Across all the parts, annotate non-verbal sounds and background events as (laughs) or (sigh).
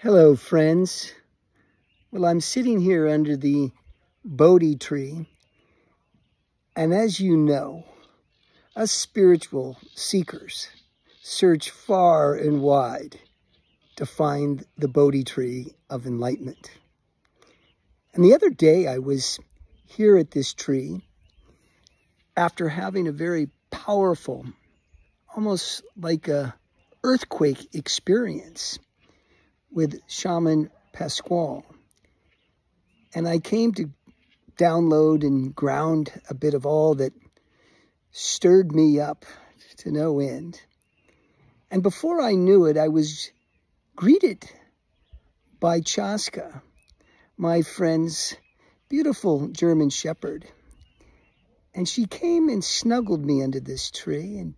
Hello, friends. Well, I'm sitting here under the Bodhi tree, and as you know, us spiritual seekers search far and wide to find the Bodhi tree of enlightenment. And the other day, I was here at this tree after having a very powerful, almost like a earthquake experience with Shaman Pasquale. And I came to download and ground a bit of all that stirred me up to no end. And before I knew it, I was greeted by Chaska, my friend's beautiful German shepherd. And she came and snuggled me under this tree and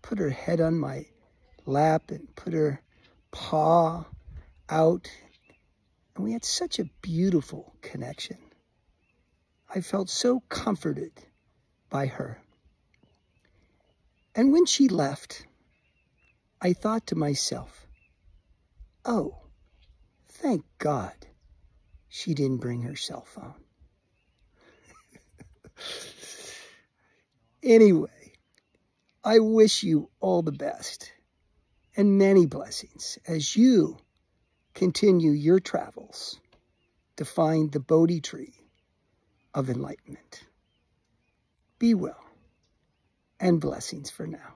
put her head on my lap and put her paw out. And we had such a beautiful connection. I felt so comforted by her. And when she left, I thought to myself, oh, thank God she didn't bring her cell phone. (laughs) anyway, I wish you all the best and many blessings as you continue your travels to find the Bodhi tree of enlightenment. Be well and blessings for now.